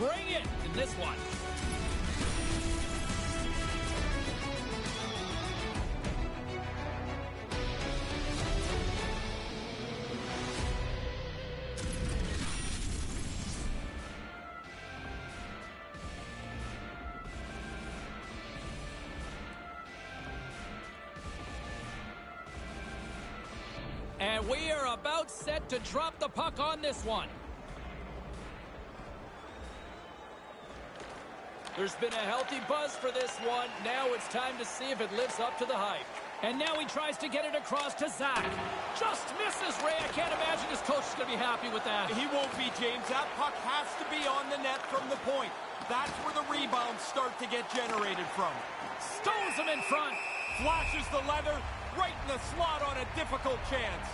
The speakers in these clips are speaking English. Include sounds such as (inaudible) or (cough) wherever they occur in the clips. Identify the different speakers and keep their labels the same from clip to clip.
Speaker 1: bring it in this one. And we are about set to drop the puck on this one. There's been a healthy buzz for this one. Now it's time to see if it lives up to the hype. And now he tries to get it across to Zach. Just misses, Ray. I can't imagine his coach is going to be happy with that.
Speaker 2: He won't be, James. That puck has to be on the net from the point. That's where the rebounds start to get generated from.
Speaker 1: Stones him in front.
Speaker 2: Flashes the leather right in the slot on a difficult chance.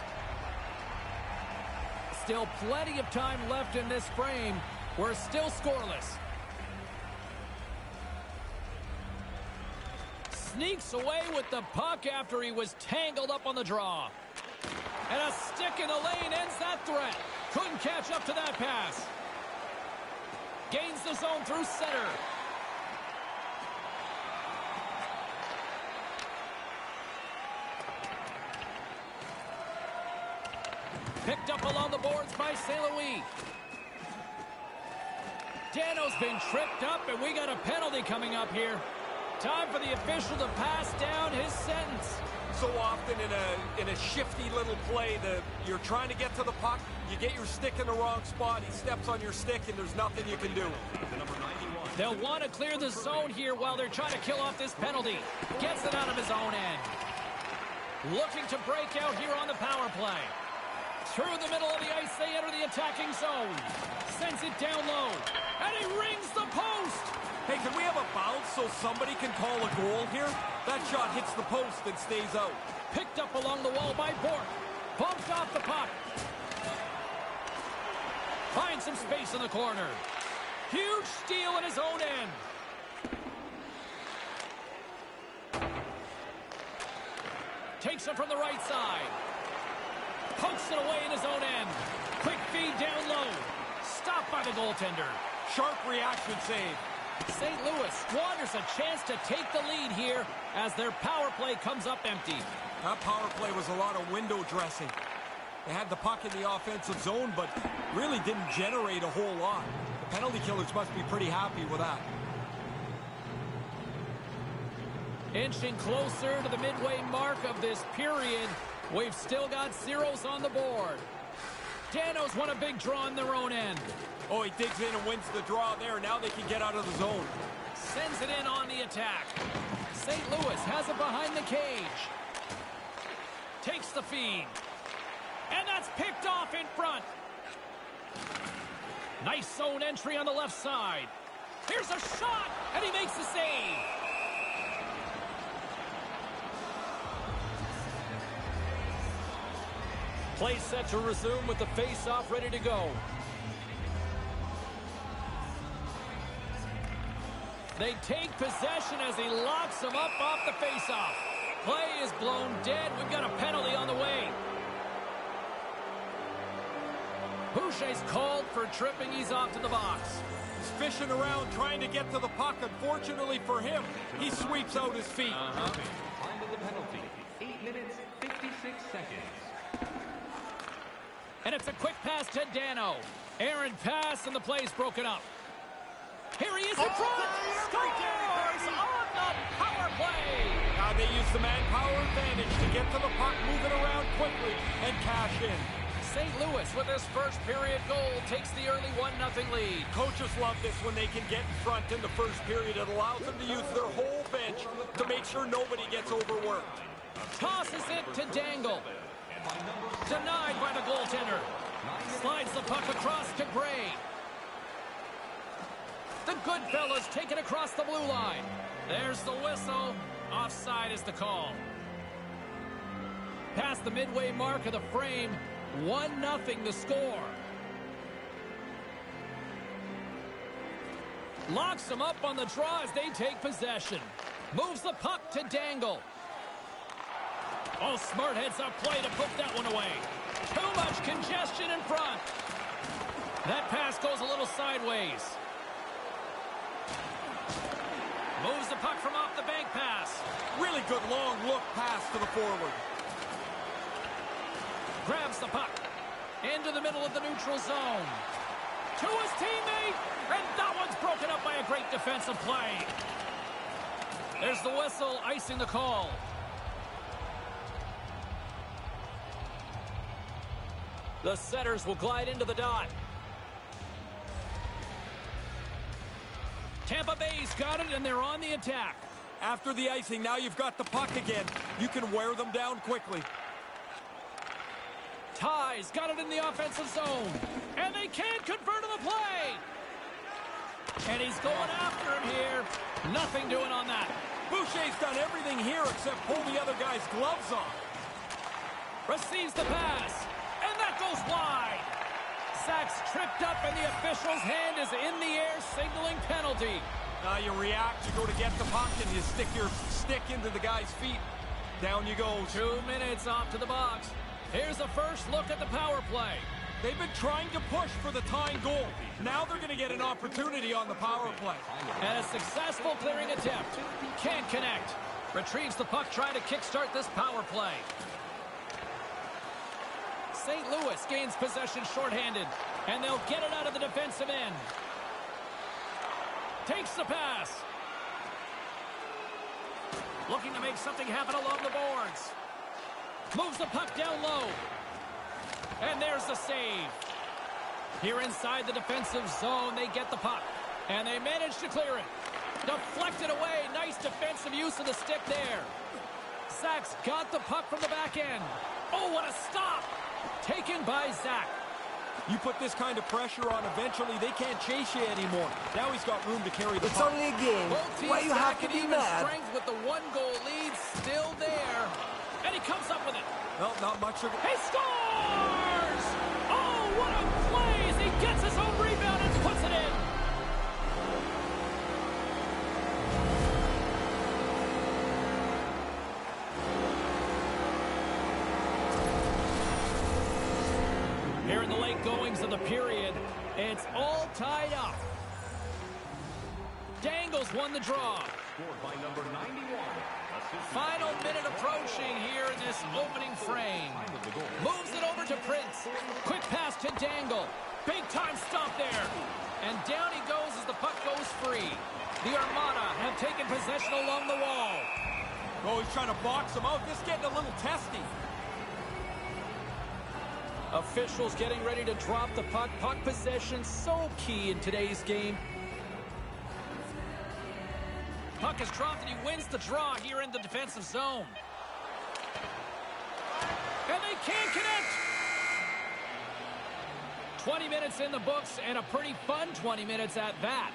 Speaker 1: Still plenty of time left in this frame. We're still scoreless. Sneaks away with the puck after he was tangled up on the draw. And a stick in the lane ends that threat. Couldn't catch up to that pass. Gains the zone through center. Picked up along the boards by St. Louis. Dano's been tripped up, and we got a penalty coming up here. Time for the official to pass down his sentence.
Speaker 2: So often in a in a shifty little play, the you're trying to get to the puck, you get your stick in the wrong spot, he steps on your stick, and there's nothing you can do.
Speaker 1: They'll want to clear the zone here while they're trying to kill off this penalty. Gets it out of his own end. Looking to break out here on the power play. Through the middle of the ice, they enter the attacking zone. Sends it down low. And he rings the post.
Speaker 2: Hey, can we have a bounce so somebody can call a goal here? That shot hits the post and stays out.
Speaker 1: Picked up along the wall by Bourque. Bumped off the puck. Finds some space in the corner. Huge steal in his own end. Takes it from the right side. Pokes it away in his own end. Quick feed down low. Stopped by the goaltender.
Speaker 2: Sharp reaction save.
Speaker 1: St. Louis squanders a chance to take the lead here as their power play comes up empty.
Speaker 2: That power play was a lot of window dressing. They had the puck in the offensive zone, but really didn't generate a whole lot. The penalty killers must be pretty happy with that.
Speaker 1: Inching closer to the midway mark of this period, we've still got zeros on the board. Dano's won a big draw in their own end.
Speaker 2: Oh, he digs in and wins the draw there. Now they can get out of the zone.
Speaker 1: Sends it in on the attack. St. Louis has it behind the cage. Takes the feed. And that's picked off in front. Nice zone entry on the left side. Here's a shot, and he makes the save. Play set to resume with the face-off ready to go. They take possession as he locks them up off the faceoff. Play is blown dead. We've got a penalty on the way. Boucher's called for tripping. He's off to the box.
Speaker 2: He's fishing around trying to get to the puck. Unfortunately for him, he sweeps out his feet.
Speaker 3: Uh -huh. Time of the penalty, 8 minutes, 56 seconds.
Speaker 1: And it's a quick pass to Dano. Aaron pass, and the play's broken up. Here he is in front. Oh, Scores on the power play.
Speaker 2: Now they use the manpower advantage to get to the puck, move it around quickly, and cash in.
Speaker 1: St. Louis, with his first period goal, takes the early 1-0 lead.
Speaker 2: Coaches love this when they can get in front in the first period. It allows them to use their whole bench to make sure nobody gets overworked.
Speaker 1: Tosses it to Dangle. Denied by the goaltender. Slides the puck across to Gray. The good fellas take it across the blue line. There's the whistle. Offside is the call. Past the midway mark of the frame, 1-0 the score. Locks them up on the draw as they take possession. Moves the puck to Dangle. Oh, smart heads up play to put that one away. Too much congestion in front. That pass goes a little sideways. Moves the puck from off the bank pass.
Speaker 2: Really good long look pass to the forward.
Speaker 1: Grabs the puck. Into the middle of the neutral zone. To his teammate. And that one's broken up by a great defensive play. There's the whistle icing the call. The setters will glide into the dot. Tampa Bay's got it, and they're on the attack.
Speaker 2: After the icing, now you've got the puck again. You can wear them down quickly.
Speaker 1: Ties got it in the offensive zone. And they can't convert on the play. And he's going after him here. Nothing doing on that.
Speaker 2: Boucher's done everything here except pull the other guy's gloves off.
Speaker 1: Receives the pass. And that goes wide. Sacks tripped up and the official's hand is in the air signaling penalty.
Speaker 2: Now you react, you go to get the puck, and you stick your stick into the guy's feet. Down you go.
Speaker 1: Two minutes off to the box. Here's a first look at the power play.
Speaker 2: They've been trying to push for the tying goal. Now they're going to get an opportunity on the power play.
Speaker 1: And a successful clearing attempt. Can't connect. Retrieves the puck trying to kickstart this power play. St. Louis gains possession shorthanded. And they'll get it out of the defensive end. Takes the pass. Looking to make something happen along the boards. Moves the puck down low. And there's the save. Here inside the defensive zone, they get the puck. And they manage to clear it. Deflected away. Nice defensive use of the stick there. Sachs got the puck from the back end. Oh, what a stop. Taken by Zach.
Speaker 2: You put this kind of pressure on, eventually they can't chase you anymore. Now he's got room to carry the
Speaker 4: It's
Speaker 2: puck.
Speaker 4: only a game. Why you have to be
Speaker 1: even
Speaker 4: mad?
Speaker 1: strength with the one-goal lead still there. And he comes up with it.
Speaker 2: Well, not much of it.
Speaker 1: He scores! Oh, what a play he gets his period, it's all tied up. Dangles won the draw.
Speaker 3: Scored by number 91. Assistant
Speaker 1: Final minute approaching here in this opening frame.
Speaker 3: of the goal.
Speaker 1: Moves it over to Prince. Quick pass to Dangle. Big time stop there. And down he goes as the puck goes free. The Armada have taken possession along the wall.
Speaker 2: Oh, he's trying to box him out. This is getting a little testy.
Speaker 1: Officials getting ready to drop the puck. Puck possession so key in today's game. Puck is dropped and he wins the draw here in the defensive zone. And they can't connect. 20 minutes in the books and a pretty fun 20 minutes at that.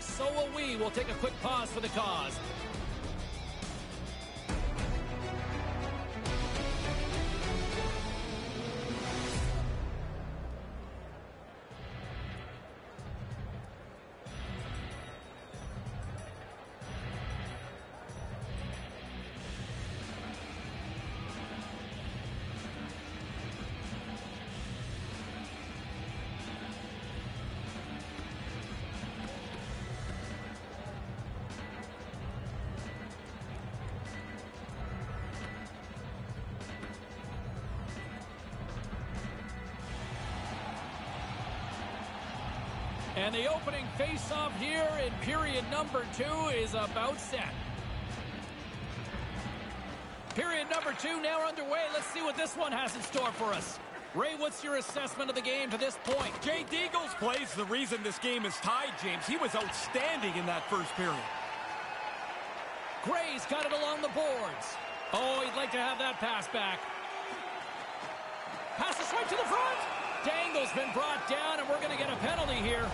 Speaker 1: So will we. We'll take a quick pause for the cause. And the opening face-off here in period number two is about set. Period number two now underway. Let's see what this one has in store for us. Ray, what's your assessment of the game to this point?
Speaker 2: Jay Deagle's plays the reason this game is tied, James. He was outstanding in that first period.
Speaker 1: Gray's got it along the boards. Oh, he'd like to have that pass back. Passes right to the front. Dangle's been brought down, and we're going to get a penalty here.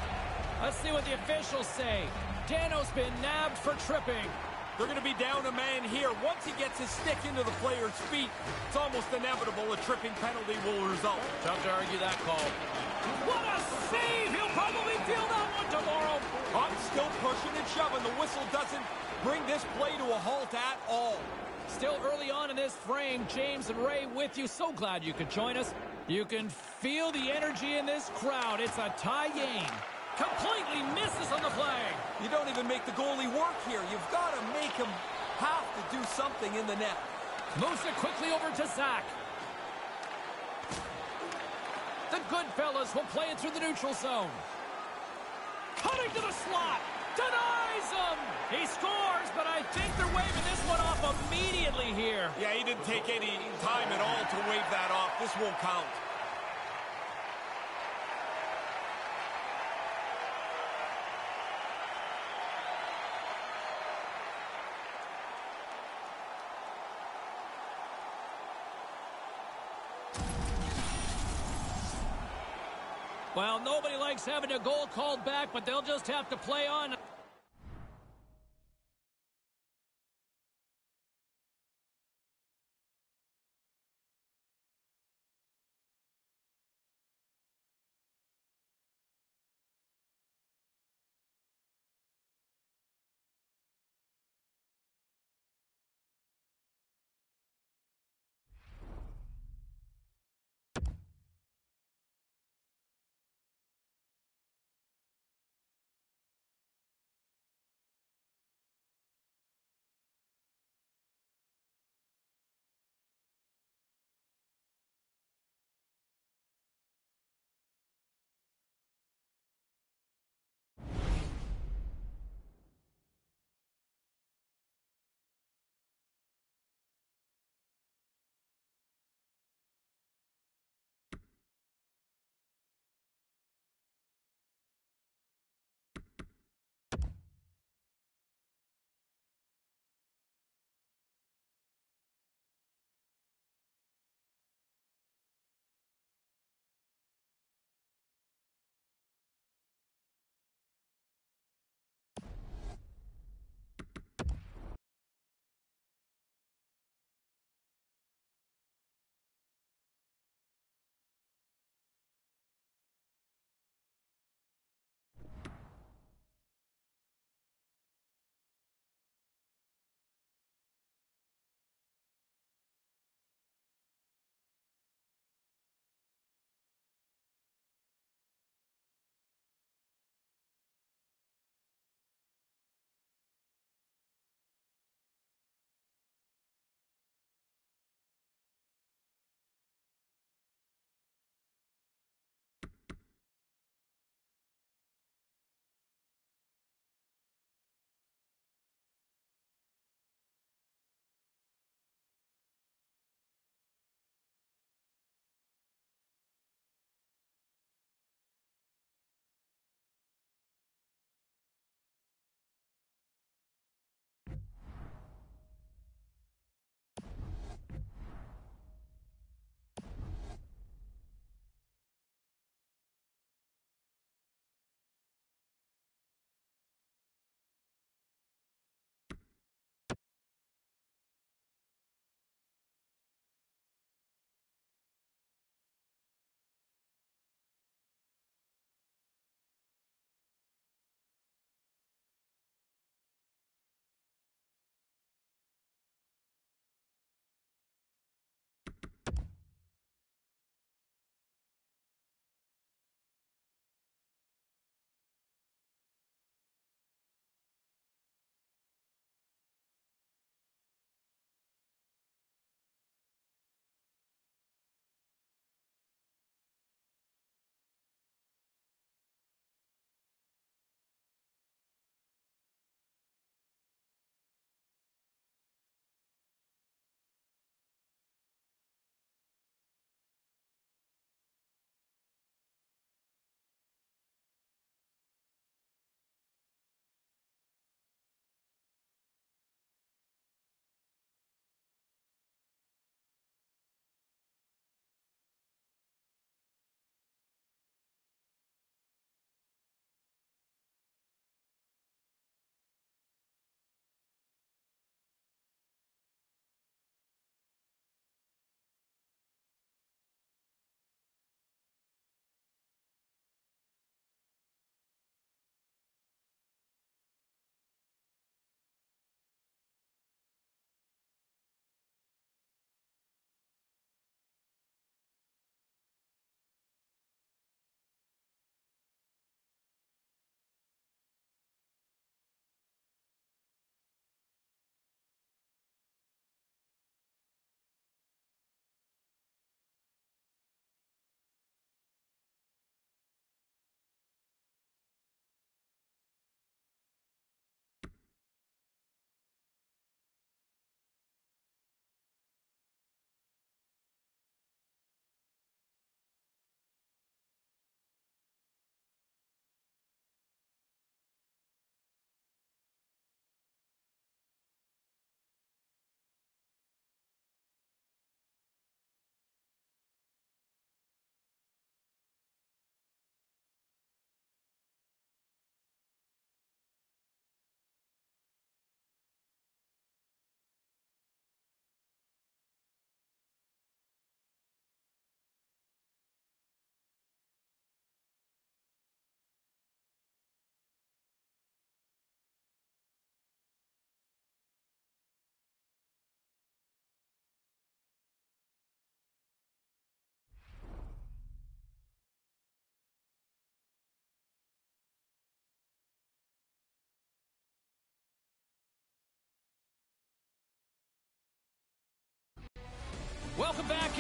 Speaker 1: Let's see what the officials say. Dano's been nabbed for tripping.
Speaker 2: They're going to be down a man here. Once he gets his stick into the player's feet, it's almost inevitable a tripping penalty will result.
Speaker 1: Tough to argue that call. What a save! He'll probably feel that one tomorrow.
Speaker 2: I'm still pushing and shoving. The whistle doesn't bring this play to a halt at all.
Speaker 1: Still early on in this frame, James and Ray with you. So glad you could join us. You can feel the energy in this crowd. It's a tie game. Completely misses on the play.
Speaker 2: You don't even make the goalie work here. You've got to make him have to do something in the net.
Speaker 1: Moves it quickly over to Zach. The Goodfellas will play it through the neutral zone. Cutting to the slot. Denies him. He scores, but I think they're waving this one off immediately here.
Speaker 2: Yeah, he didn't take any time at all to wave that off. This won't count.
Speaker 1: Well, nobody likes having a goal called back, but they'll just have to play on.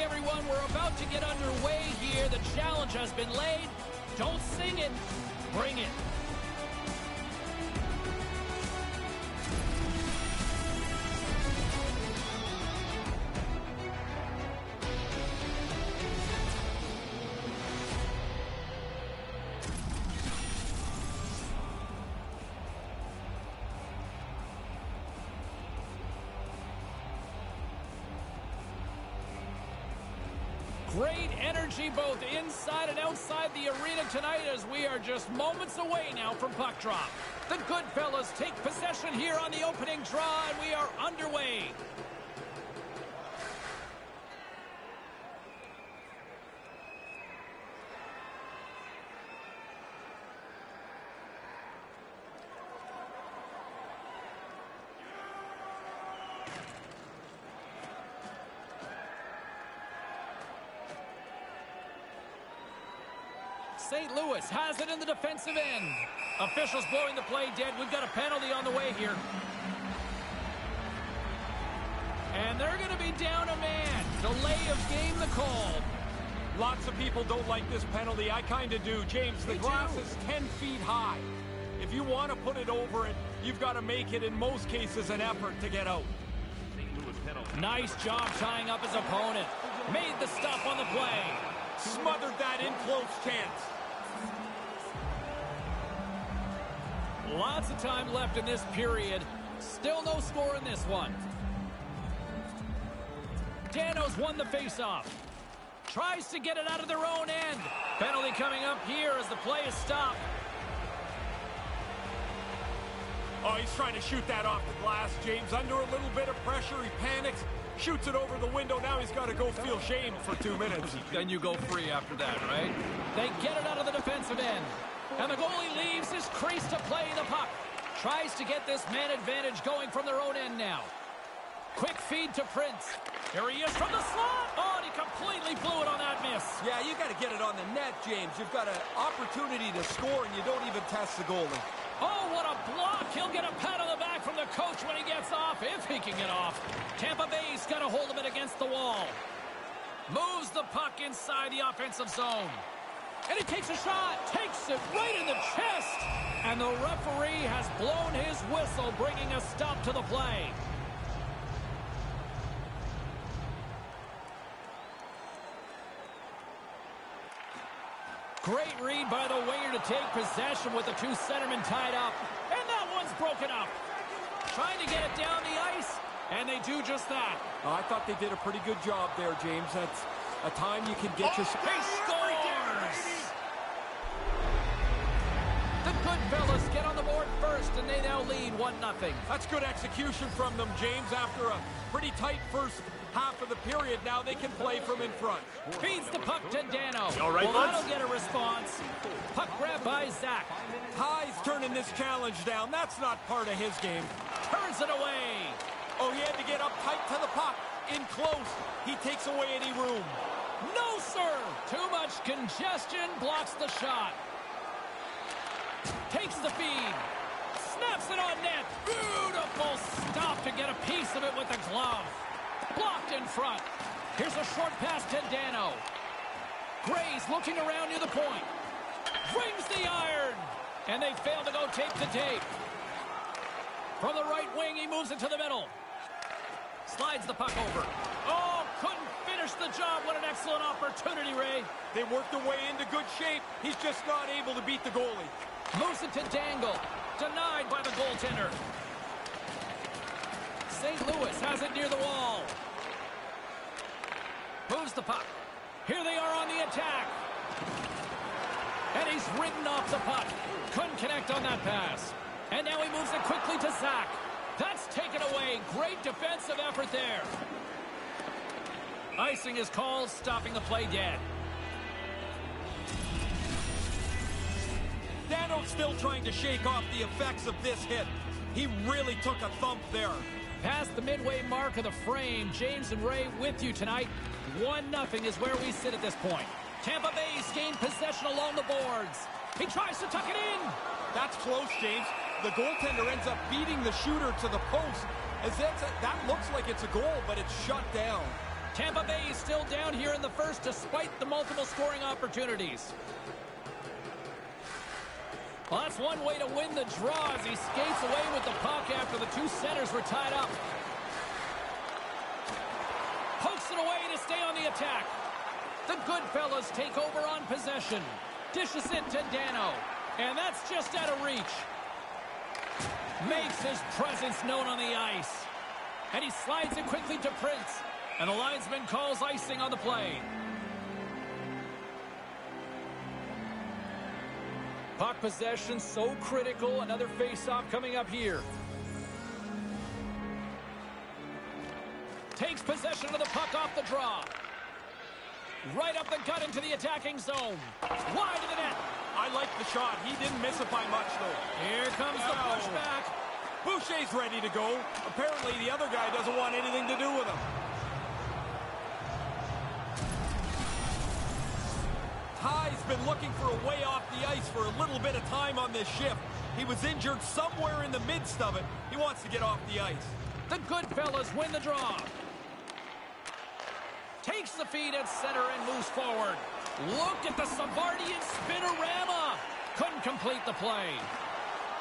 Speaker 1: Everyone. We're about to get underway here. The challenge has been laid. Don't sing it. Bring it. Inside and outside the arena tonight as we are just moments away now from puck drop. The good fellas take possession here on the opening draw and we are underway. Louis has it in the defensive end. Officials blowing the play dead. We've got a penalty on the way here. And they're going to be down a man. Delay of game the call.
Speaker 2: Lots of people don't like this penalty. I kind of do. James, the glass is 10 feet high. If you want to put it over it, you've got to make it, in most cases, an effort to get out.
Speaker 3: St. Louis penalty.
Speaker 1: Nice job tying up his opponent. Made the stop on the play.
Speaker 2: Smothered that in close chance.
Speaker 1: Lots of time left in this period. Still no score in this one. Dano's won the faceoff. Tries to get it out of their own end. Penalty coming up here as the play is stopped.
Speaker 2: Oh, he's trying to shoot that off the glass, James. Under a little bit of pressure, he panics, shoots it over the window. Now he's got to go feel shame for two minutes. (laughs)
Speaker 1: Then you go free after that, right? They get it out of the defensive end. And the goalie leaves his crease to play the puck. Tries to get this man advantage going from their own end now. Quick feed to Prince. Here he is from the slot. Oh, and he completely blew it on that miss.
Speaker 2: Yeah, you got to get it on the net, James. You've got an opportunity to score, and you don't even test the goalie.
Speaker 1: Oh, what a block. He'll get a pat on the back from the coach when he gets off, if he can get off. Tampa Bay's got a hold of it against the wall. Moves the puck inside the offensive zone. And he takes a shot, takes it right in the chest. And the referee has blown his whistle, bringing a stop to the play. Great read by the winger to take possession with the two centermen tied up. And that one's broken up. Trying to get it down the ice, and they do just that.
Speaker 2: Uh, I thought they did a pretty good job there, James. That's a time you can get your...
Speaker 1: He scores! The good fellas get on the board first, and they now lead 1-0.
Speaker 2: That's good execution from them, James. After a pretty tight first half of the period, now they can play from in front.
Speaker 1: Feeds the puck to Dano.
Speaker 2: all right,
Speaker 1: well,
Speaker 2: buds?
Speaker 1: that'll get a response. Puck grab by Zach.
Speaker 2: High's turning this challenge down. That's not part of his game.
Speaker 1: Turns it away.
Speaker 2: Oh, he had to get up tight to the puck. In close, he takes away any room.
Speaker 1: No, sir. Too much congestion blocks the shot. Takes the feed. Snaps it on net. Beautiful stop to get a piece of it with the glove. Blocked in front. Here's a short pass to Dano. Gray's looking around near the point. Rings the iron. And they fail to go tape to tape. From the right wing, he moves it to the middle. Slides the puck over. Oh, couldn't finish the job. What an excellent opportunity, Ray.
Speaker 2: They worked their way into good shape. He's just not able to beat the goalie.
Speaker 1: Moves it to Dangle. Denied by the goaltender. St. Louis has it near the wall. Moves the puck. Here they are on the attack. And he's ridden off the puck. Couldn't connect on that pass. And now he moves it quickly to Zach. That's taken away. Great defensive effort there. Icing is called, stopping the play dead.
Speaker 2: Still trying to shake off the effects of this hit. He really took a thump there.
Speaker 1: Past the midway mark of the frame, James and Ray with you tonight. 1-0 is where we sit at this point. Tampa Bay's gained possession along the boards. He tries to tuck it in.
Speaker 2: That's close, James. The goaltender ends up beating the shooter to the post. As that's a, that looks like it's a goal, but it's shut down.
Speaker 1: Tampa Bay is still down here in the first despite the multiple scoring opportunities. Well, that's one way to win the draw as he skates away with the puck after the two centers were tied up. Pokes it away to stay on the attack. The Goodfellas take over on possession. Dishes it to Dano. And that's just out of reach. Makes his presence known on the ice. And he slides it quickly to Prince. And the linesman calls icing on the play. Puck possession so critical. Another face-off coming up here. Takes possession of the puck off the draw. Right up the gut into the attacking zone. Wide of the net.
Speaker 2: I like the shot. He didn't miss it by much, though.
Speaker 1: Here comes the pushback.
Speaker 2: Boucher's ready to go. Apparently, the other guy doesn't want anything to do with him. Ty's been looking for a way off the ice for a little bit of time on this shift. He was injured somewhere in the midst of it. He wants to get off the ice.
Speaker 1: The Goodfellas win the draw. Takes the feed at center and moves forward. Look at the Savardian spinorama. Couldn't complete the play.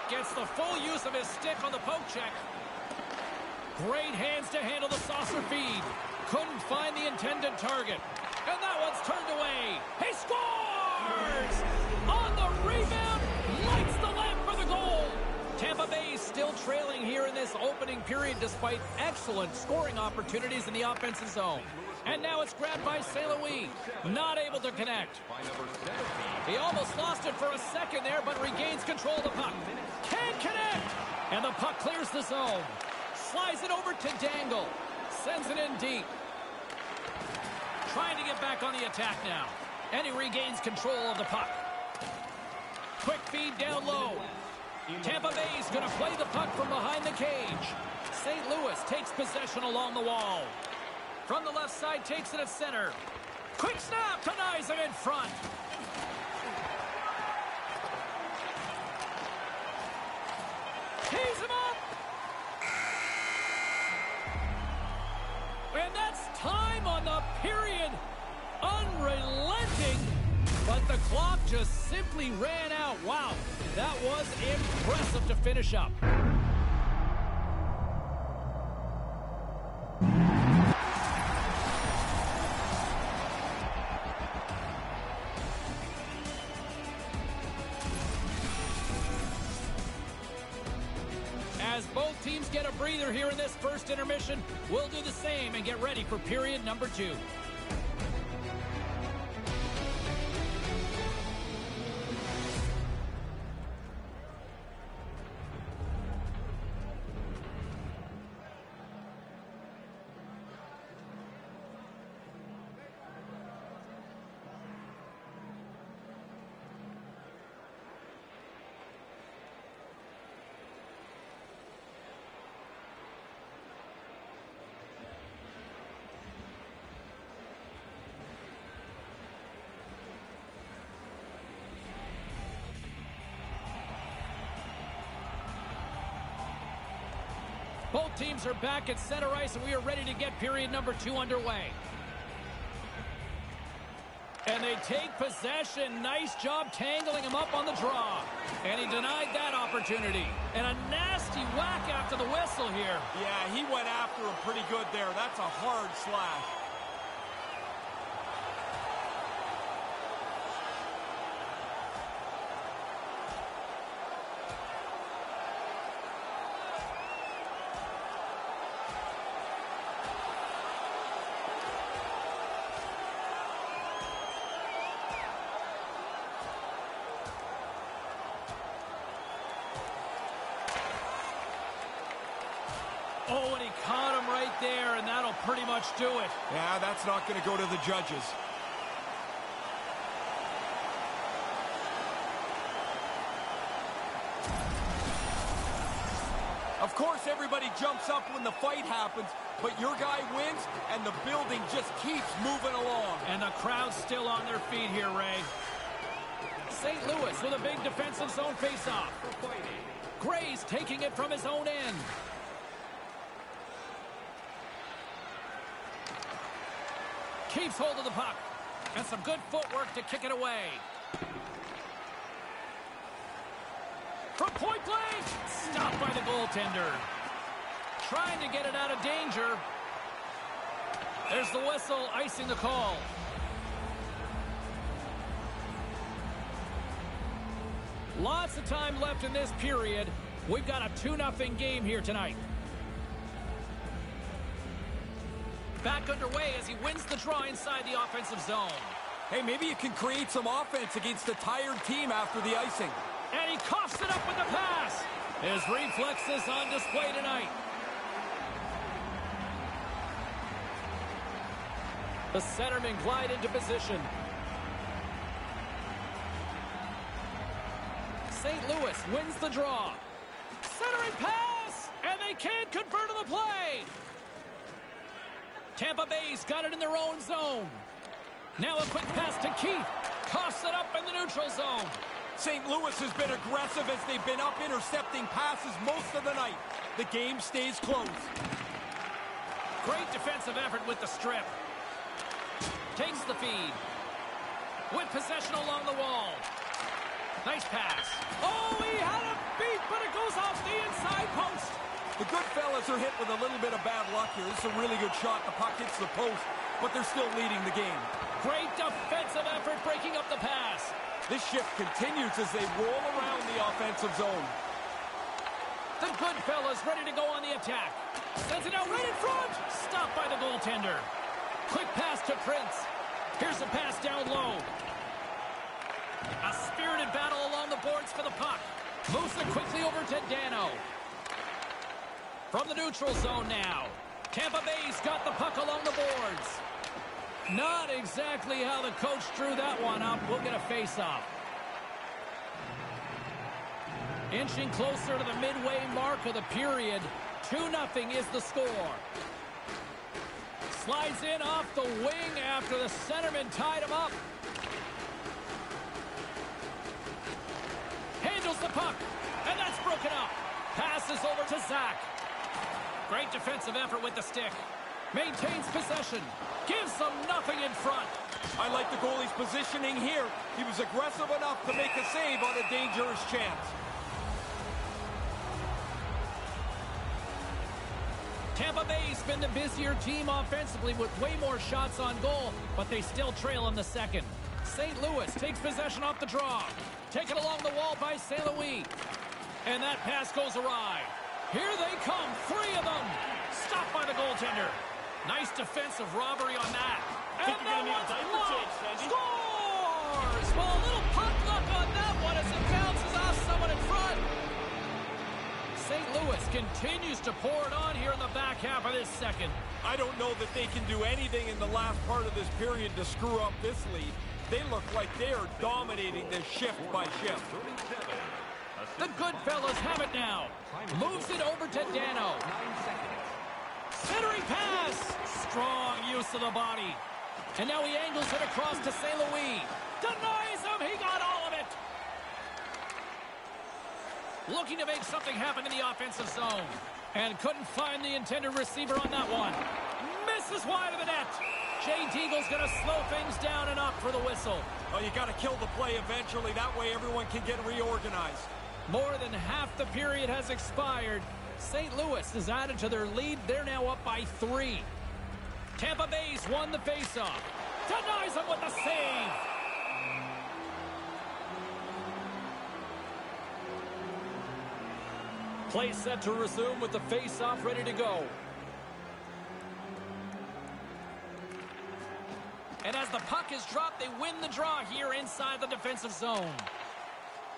Speaker 1: Gets the full use of his stick on the poke check. Great hands to handle the saucer feed. Couldn't find the intended target. And that one's turned away. He scores! On the rebound, lights the lamp for the goal. Tampa Bay still trailing here in this opening period despite excellent scoring opportunities in the offensive zone. And now it's grabbed by St. Louis. Not able to connect.
Speaker 3: By number 17.
Speaker 1: He almost lost it for a second there, but regains control of the puck. Can't connect! And the puck clears the zone. Slides it over to Dangle. Sends it in deep. Trying to get back on the attack now. And he regains control of the puck. Quick feed down low. Tampa Bay's going to play the puck from behind the cage. St. Louis takes possession along the wall. From the left side, takes it at center. Quick snap, to him in front. Tees him up. And that's time on the period. Unrelenting. But the clock just simply ran out. Wow, that was impressive to finish up. Intermission, we'll do the same and get ready for period number two. Both teams are back at center ice, and we are ready to get period number two underway. And they take possession. Nice job tangling him up on the draw. And he denied that opportunity. And a nasty whack after the whistle here.
Speaker 2: Yeah, he went after him pretty good there. That's a hard slash.
Speaker 1: Oh, and he caught him right there, and that'll pretty much do it.
Speaker 2: Yeah, that's not going to go to the judges. Of course, everybody jumps up when the fight happens, but your guy wins, and the building just keeps moving along.
Speaker 1: And the crowd's still on their feet here, Ray. St. Louis with a big defensive zone faceoff. Gray's taking it from his own end. Keeps hold of the puck. And some good footwork to kick it away. From point blank. Stopped by the goaltender. Trying to get it out of danger. There's the whistle, icing the call. Lots of time left in this period. We've got a 2-0 game here tonight. Back underway as he wins the draw inside the offensive zone.
Speaker 2: Hey, maybe you can create some offense against a tired team after the icing.
Speaker 1: And he coughs it up with the pass. His reflexes on display tonight. The centerman glide into position. St. Louis wins the draw. Centering pass! And they can't convert on the play! Tampa Bay's got it in their own zone. Now a quick pass to Keith. Coughs it up in the neutral zone.
Speaker 2: St. Louis has been aggressive as they've been up intercepting passes most of the night. The game stays close.
Speaker 1: Great defensive effort with the strip. Takes the feed. With possession along the wall. Nice pass. Oh, he had a beat, but it goes off the inside post.
Speaker 2: The Goodfellas are hit with a little bit of bad luck here. This is a really good shot. The puck hits the post, but they're still leading the game.
Speaker 1: Great defensive effort breaking up the pass.
Speaker 2: This shift continues as they roll around the offensive zone.
Speaker 1: The Goodfellas ready to go on the attack. Sends it out right in front. Stopped by the goaltender. Quick pass to Prince. Here's a pass down low. A spirited battle along the boards for the puck. Moves it quickly over to Dano. From the neutral zone now. Tampa Bay's got the puck along the boards. Not exactly how the coach drew that one up. We'll get a face-off. Inching closer to the midway mark of the period. 2-0 is the score. Slides in off the wing after the centerman tied him up. Great defensive effort with the stick. Maintains possession. Gives them nothing in front.
Speaker 2: I like the goalie's positioning here. He was aggressive enough to make a save on a dangerous chance.
Speaker 1: Tampa Bay's been the busier team offensively with way more shots on goal, but they still trail in the second. St. Louis takes possession off the draw. Taken along the wall by St. Louis. And that pass goes awry. Here they come, three of them. Stopped by the goaltender. Nice defensive robbery on that. And that one's blocked. Scores! Well, a little puck luck on that one as it bounces off someone in front. St. Louis continues to pour it on here in the back half of this second.
Speaker 2: I don't know that they can do anything in the last part of this period to screw up this lead. They look like they are dominating this shift by shift.
Speaker 1: The good fellas have it now. Moves it over to Dano. Centering pass. Strong use of the body. And now he angles it across to St. Louis. Denies him. He got all of it. Looking to make something happen in the offensive zone. And couldn't find the intended receiver on that one. Misses wide of the net. Jay Deagle's going to slow things down and up for the whistle.
Speaker 2: Oh, you got to kill the play eventually. That way everyone can get reorganized.
Speaker 1: More than half the period has expired. St. Louis is added to their lead. They're now up by three. Tampa Bay's won the faceoff. Denies him with the save. Play set to resume with the faceoff ready to go. And as the puck is dropped, they win the draw here inside the defensive zone.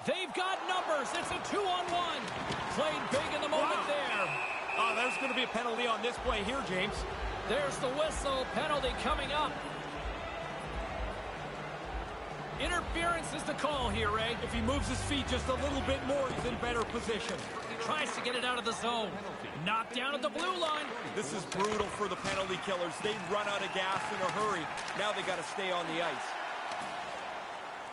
Speaker 1: They've got numbers. It's a two-on-one. Played big in the moment
Speaker 2: Wow.
Speaker 1: there.
Speaker 2: Oh, there's going to be a penalty on this play here, James.
Speaker 1: There's the whistle. Penalty coming up. Interference is the call here, Ray.
Speaker 2: If he moves his feet just a little bit more, he's in better position.
Speaker 1: Tries to get it out of the zone. Knocked down at the blue line.
Speaker 2: This is brutal for the penalty killers. They've run out of gas in a hurry. Now they got to stay on the ice.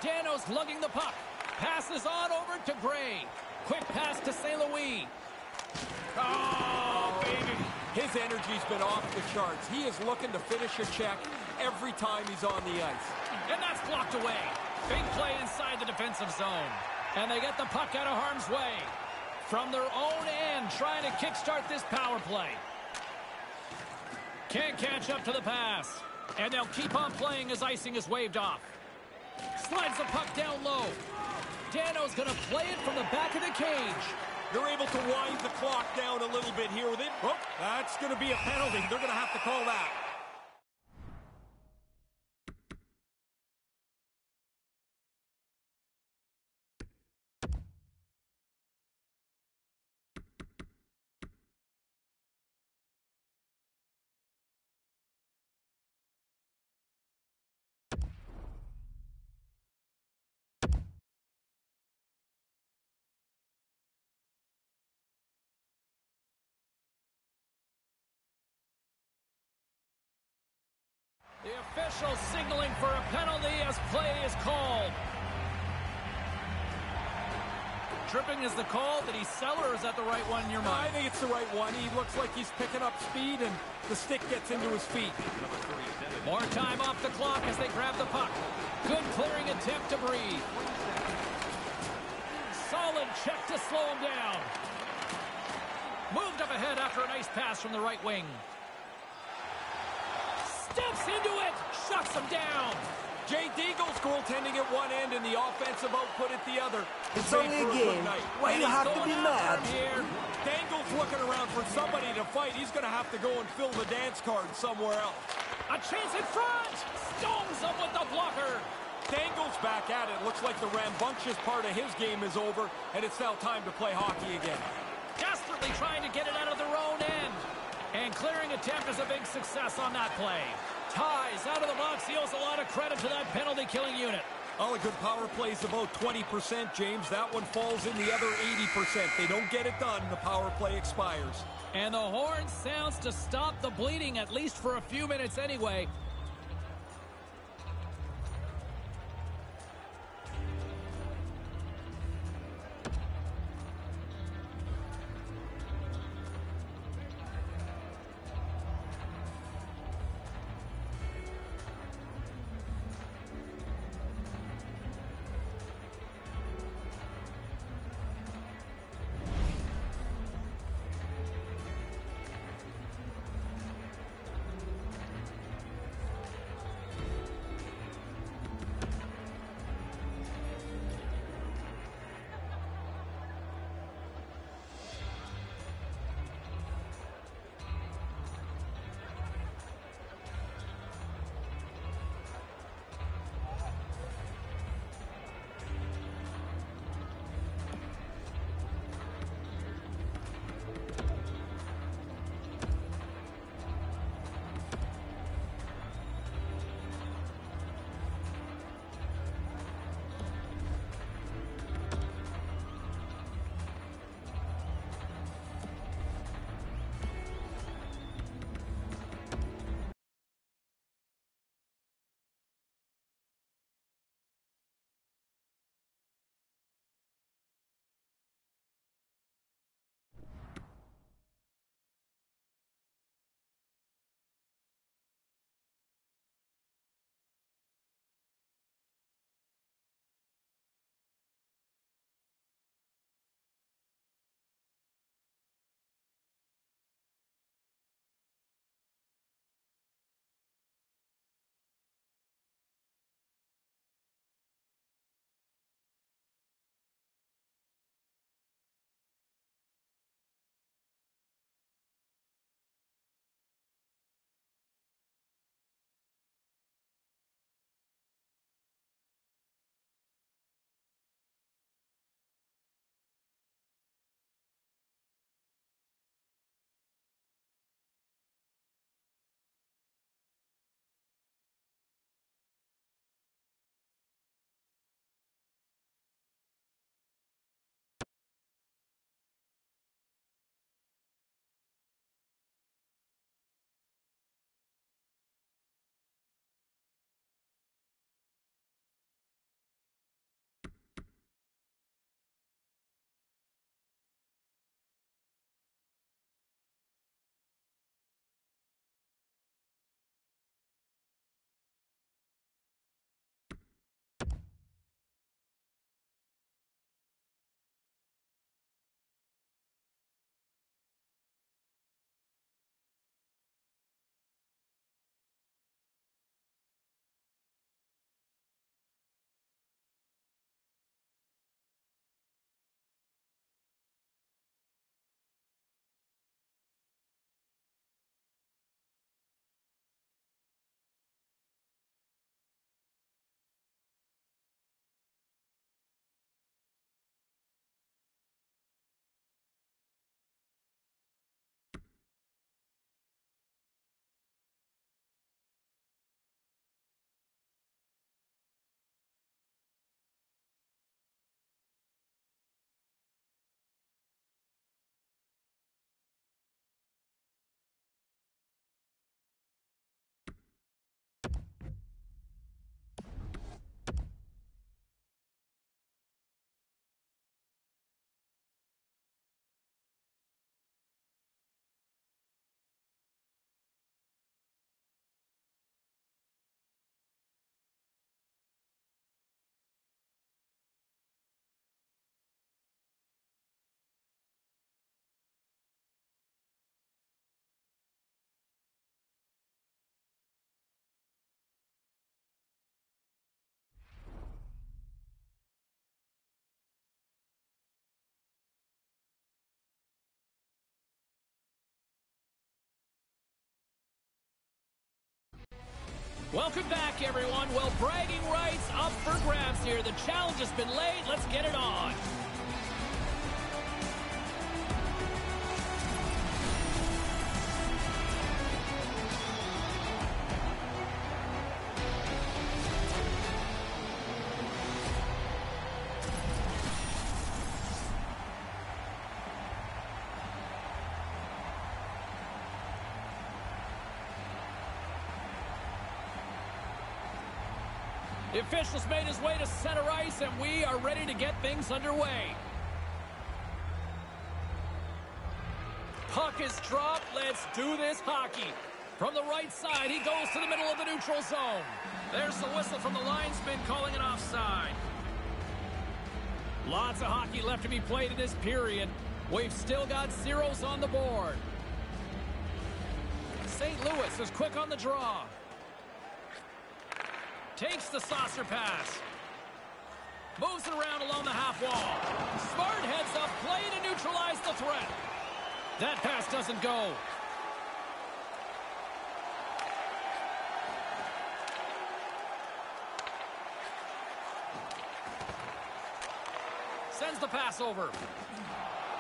Speaker 1: Dano's lugging the puck. Passes on over to Gray. Quick pass to St. Louis. Oh, baby.
Speaker 2: His energy's been off the charts. He is looking to finish a check every time he's on the ice.
Speaker 1: And that's blocked away. Big play inside the defensive zone. And they get the puck out of harm's way. From their own end, trying to kickstart this power play. Can't catch up to the pass. And they'll keep on playing as icing is waved off. Slides the puck down low. Dano's going to play it from the back of the cage.
Speaker 2: They're able to wind the clock down a little bit here with it. Oh, that's going to be a penalty. They're going to have to call that.
Speaker 1: Official signaling for a penalty as play is called. Tripping is the call. Did he sell or is that the right one in your mind?
Speaker 2: I think it's the right one. He looks like he's picking up speed, and the stick gets into his feet.
Speaker 1: More time off the clock as they grab the puck. Good clearing attempt to breathe. Solid check to slow him down. Moved up ahead after a nice pass from the right wing. Steps into it. Shuts him down.
Speaker 2: Jay Deagle's goaltending at one end and the offensive output at the other.
Speaker 4: It's
Speaker 2: Made
Speaker 4: only a game.
Speaker 2: night.
Speaker 4: Why
Speaker 1: And
Speaker 4: you have to be mad?
Speaker 1: him
Speaker 2: Dangle's looking around for somebody to fight. He's going to have to go and fill the dance card somewhere else.
Speaker 1: A chance in front. Stones up with the blocker.
Speaker 2: Dangle's back at it. Looks like the rambunctious part of his game is over, and it's now time to play hockey again.
Speaker 1: Desperately trying to get it out of their own end. And clearing attempt is a big success on that play. Ties out of the box. He owes a lot of credit to that penalty killing unit.
Speaker 2: All a good power plays about 20%, James. That one falls in the other 80%. They don't get it done, the power play expires.
Speaker 1: And the horn sounds to stop the bleeding, at least for a few minutes anyway. Welcome back, everyone. Well, bragging rights up for grabs here. The challenge has been laid. Let's get it on. Officials made his way to center ice, and we are ready to get things underway. Puck is dropped. Let's do this hockey. From the right side, he goes to the middle of the neutral zone. There's the whistle from the linesman calling it offside. Lots of hockey left to be played in this period. We've still got zeros on the board. St. Louis is quick on the draw. Takes the saucer pass. Moves it around along the half wall. Smart heads up play to neutralize the threat. That pass doesn't go. Sends the pass over.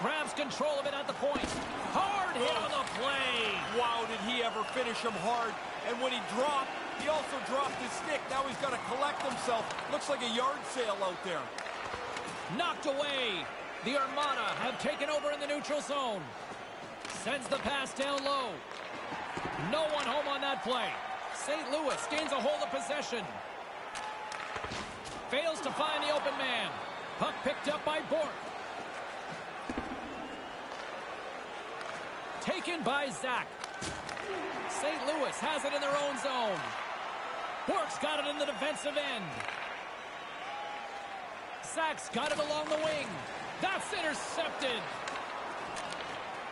Speaker 1: Grabs control of it at the point. Hard hit on the play.
Speaker 2: Wow, did he ever finish him hard. And when he dropped, he also dropped his stick. Now he's got to collect himself. Looks like a yard sale out there.
Speaker 1: Knocked away. The Armada have taken over in the neutral zone. Sends the pass down low. No one home on that play. St. Louis gains a hold of possession. Fails to find the open man. Puck picked up by Bork. Taken by Zach. St. Louis has it in their own zone. Bork's got it in the defensive end. Zach's got it along the wing. That's intercepted.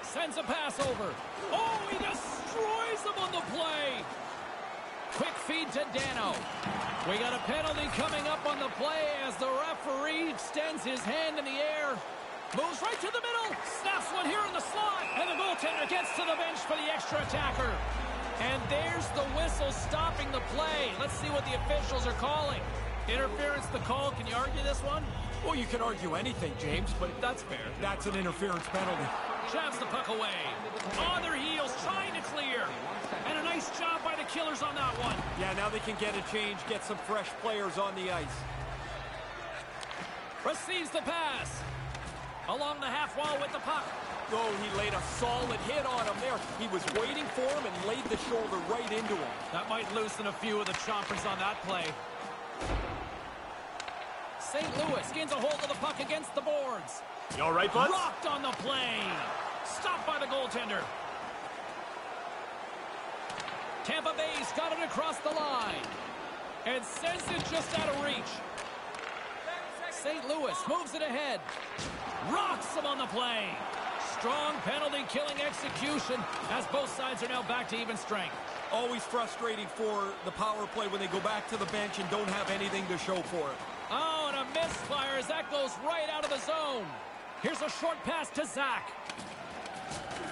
Speaker 1: Sends a pass over. Oh, he destroys them on the play. Quick feed to Dano. We got a penalty coming up on the play as the referee extends his hand in the air. Moves right to the middle. Snaps one here in the slot. And the goaltender gets to the bench for the extra attacker. And there's the whistle stopping the play. Let's see what the officials are calling. Interference the call. Can you argue this one?
Speaker 2: Well, you can argue anything, James, but
Speaker 1: That's fair.
Speaker 2: that's an interference penalty.
Speaker 1: Jabs the puck away. On their heels, trying to clear. And a nice job by the Killers on that one.
Speaker 2: Yeah, now they can get a change, get some fresh players on the ice.
Speaker 1: Receives the pass. Along the half wall with the puck.
Speaker 2: Oh, he laid a solid hit on him there. He was waiting for him and laid the shoulder right into him.
Speaker 1: That might loosen a few of the chompers on that play. St. Louis gains a hold of the puck against the boards.
Speaker 4: You all right, bud?
Speaker 1: Rocked on the play. Stopped by the goaltender. Tampa Bay's got it across the line. And sends it just out of reach. St. Louis moves it ahead. Rocks him on the play. Strong penalty killing execution as both sides are now back to even strength.
Speaker 2: Always frustrating for the power play when they go back to the bench and don't have anything to show for it.
Speaker 1: Oh, and a misfire as that goes right out of the zone. Here's a short pass to Zach.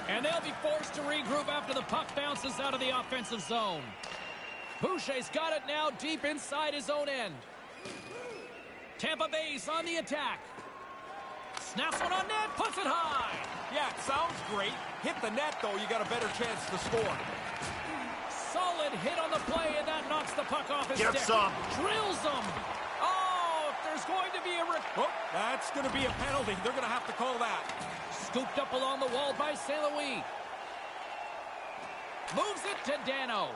Speaker 1: And they'll be forced to regroup after the puck bounces out of the offensive zone. Boucher's got it now deep inside his own end. Tampa Bay's on the attack. Snaps one on net, puts it high.
Speaker 2: Yeah, it sounds great. Hit the net, though, you got a better chance to score.
Speaker 1: Solid hit on the play, and that knocks the puck off his
Speaker 4: Get
Speaker 1: stick.
Speaker 4: some.
Speaker 1: Drills him. Oh, there's going to be a...
Speaker 2: Oh, that's going to be a penalty. They're going to have to call that.
Speaker 1: Scooped up along the wall by St. Louis. Moves it to Dano.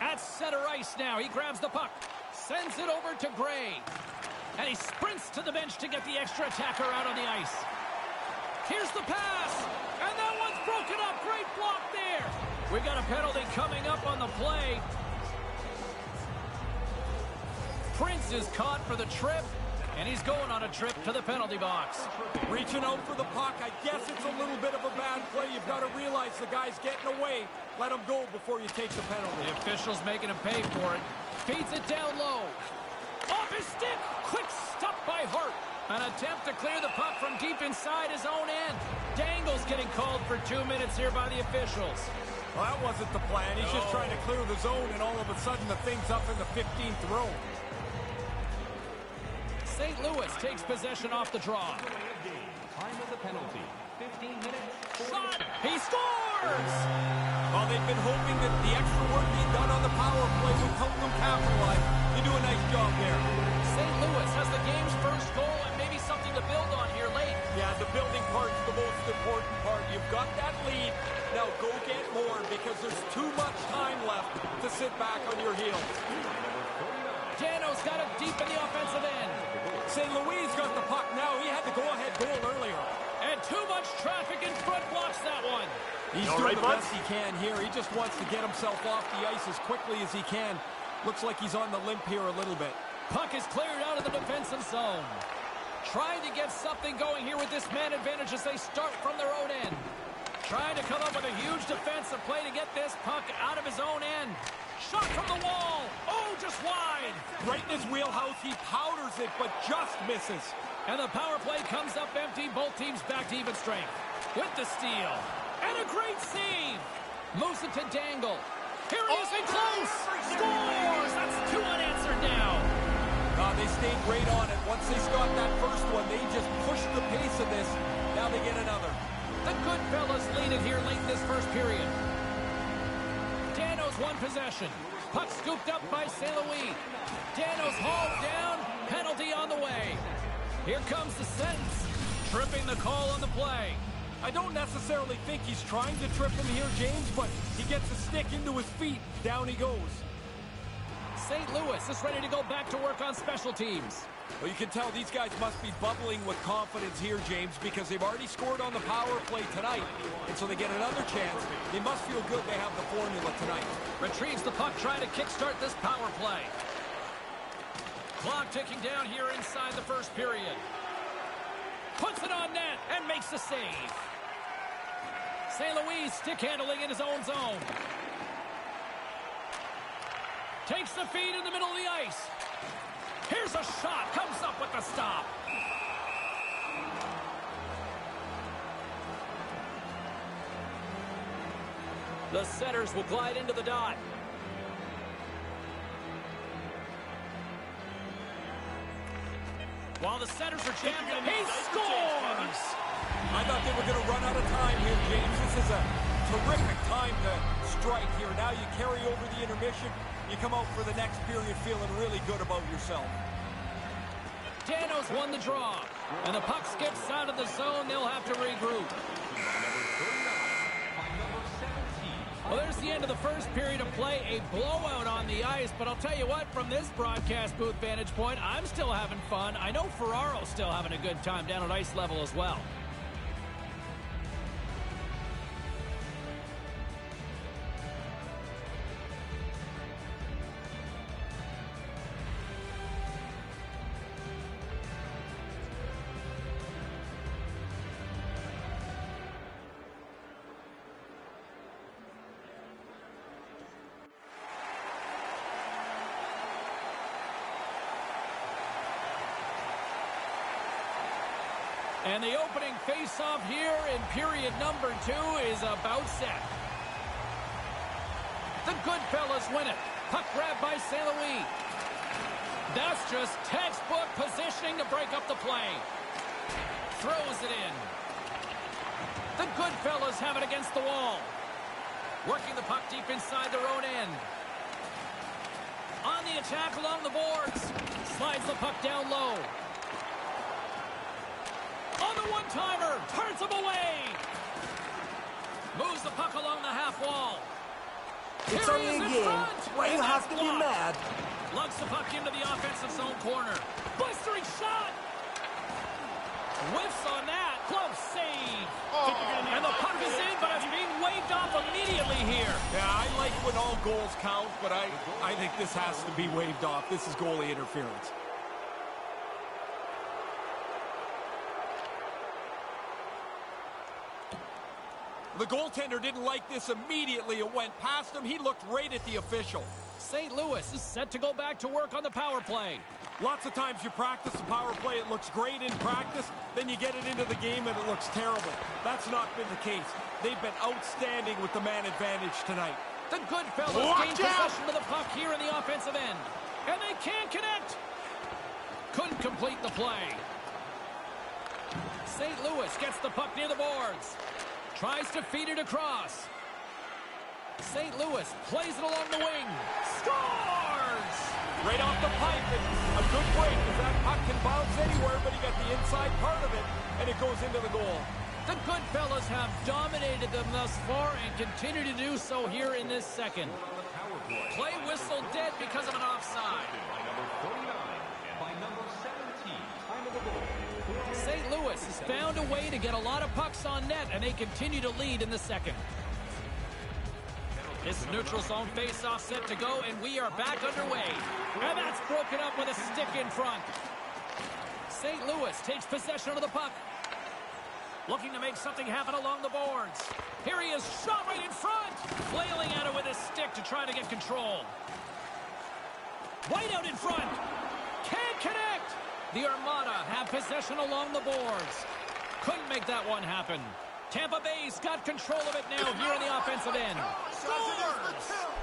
Speaker 1: At center ice now. He grabs the puck. Sends it over to Gray. And he sprints to the bench to get the extra attacker out on the ice. Here's the pass. And that one's broken up. Great block there. We got a penalty coming up on the play. Prince is caught for the trip. And he's going on a trip to the penalty box.
Speaker 2: Reaching out for the puck. I guess it's a little bit of a bad play. You've got to realize the guy's getting away. Let him go before you take the penalty.
Speaker 1: The official's making him pay for it. Feeds it down low. Off his stick. Quick stop by Hart. An attempt to clear the puck from deep inside his own end. Dangle's getting called for two minutes here by the officials.
Speaker 2: Well, that wasn't the plan. He's just trying to clear the zone, and all of a sudden the thing's up in the 15th row.
Speaker 1: St. Louis takes possession off the draw.
Speaker 3: Time of the penalty, 15 minutes.
Speaker 1: Shot! He scores!
Speaker 2: Well, they've been hoping that the extra work being done on the power play would help them capitalize. You do a nice job there.
Speaker 1: St. Louis has the game's first goal and maybe something to build on here late.
Speaker 2: Yeah, the building part's the most important part. You've got that lead. Now go get more because there's too much time left to sit back on your heels.
Speaker 1: Dano's got it deep in the offensive end.
Speaker 2: St. Louis got the puck now. He had the go-ahead goal earlier.
Speaker 1: And too much traffic in front blocks that one.
Speaker 2: He's doing
Speaker 4: right,
Speaker 2: the
Speaker 4: bud?
Speaker 2: best he can here. He just wants to get himself off the ice as quickly as he can. Looks like he's on the limp here a little bit.
Speaker 1: Puck is cleared out of the defensive zone. Trying to get something going here with this man advantage as they start from their own end. Trying to come up with a huge defensive play to get this puck out of his own end. Shot from the wall. Oh, just wide.
Speaker 2: Right in his wheelhouse, he powders it, but just misses.
Speaker 1: And the power play comes up empty. Both teams back to even strength. With the steal. And a great save. Moves it to Dangle. Here he is in close. Scores. Two unanswered now.
Speaker 2: Uh, they stayed right on it. Once they got that first one, they just pushed the pace of this. Now they get another.
Speaker 1: The good fellas lead it here late this first period. Dano's one possession. Puck scooped up by St. Louis. Dano's hauled down. Penalty on the way. Here comes the sentence. Tripping the call on the play.
Speaker 2: I don't necessarily think he's trying to trip him here, James, but he gets a stick into his feet. Down he goes.
Speaker 1: St. Louis is ready to go back to work on special teams.
Speaker 2: Well, you can tell these guys must be bubbling with confidence here, James, because they've already scored on the power play tonight. And so they get another chance. They must feel good they have the formula tonight.
Speaker 1: Retrieves the puck, trying to kickstart this power play. Clock ticking down here inside the first period. Puts it on net and makes the save. St. Louis stick handling in his own zone. Takes the feed in the middle of the ice. Here's a shot. Comes up with the stop. The setters will glide into the dot. While the setters are jammed, he scores!
Speaker 2: I thought they were going to run out of time here, James. This is a terrific time to strike here. Now you carry over the intermission. You come out for the next period feeling really good about yourself.
Speaker 1: Dano's won the draw. And the puck skips out of the zone. They'll have to regroup. Well, there's the end of the first period of play. A blowout on the ice. But I'll tell you what, from this broadcast booth vantage point, I'm still having fun. I know Ferraro's still having a good time down at ice level as well. Face-off here in period number two is about set. The Goodfellas win it. Puck grab by St. Louis. That's just textbook positioning to break up the play. Throws it in. The Goodfellas have it against the wall. Working the puck deep inside their own end. On the attack along the boards. Slides the puck down low. On the one-timer, turns him away. Moves the puck along the half wall.
Speaker 4: It's
Speaker 1: Here
Speaker 4: only a
Speaker 1: in
Speaker 4: game.
Speaker 1: front.
Speaker 4: Why you have
Speaker 1: that's
Speaker 4: to be
Speaker 1: blocked.
Speaker 4: mad?
Speaker 1: Lugs the puck into the offensive zone corner. Blistering shot. Whiffs on that. Glove save. Oh. And the puck is in, but it's being waved off immediately here.
Speaker 2: Yeah, I like when all goals count, but I, I think this has to be waved off. This is goalie interference. The goaltender didn't like this immediately. It went past him. He looked right at the official.
Speaker 1: St. Louis is set to go back to work on the power play.
Speaker 2: Lots of times you practice the power play, it looks great in practice, then you get it into the game and it looks terrible. That's not been the case. They've been outstanding with the man advantage tonight.
Speaker 1: The Goodfellas
Speaker 2: Watch
Speaker 1: gain possession of the puck here in the offensive end. And they can't connect. Couldn't complete the play. St. Louis gets the puck near the boards. Tries to feed it across. St. Louis plays it along the wing. Scores!
Speaker 2: Right off the pipe, and a good break because that puck can bounce anywhere, but he got the inside part of it, and it goes into the goal.
Speaker 1: The Goodfellas have dominated them thus far and continue to do so here in this second.
Speaker 3: Play.
Speaker 1: Whistle dead because of an offside.
Speaker 3: By number 49 and by number 17. Time of the goal.
Speaker 1: St. Louis has found a way to get a lot of pucks on net, and they continue to lead in the second. This neutral zone face-off set to go, and we are back underway. And that's broken up with a stick in front. St. Louis takes possession of the puck. Looking to make something happen along the boards. Here he is, shot right in front. Flailing at it with his stick to try to get control. White out in front. Can't connect. The Armada have possession along the boards. Couldn't make that one happen. Tampa Bay's got control of it now here on the offensive end. Scores!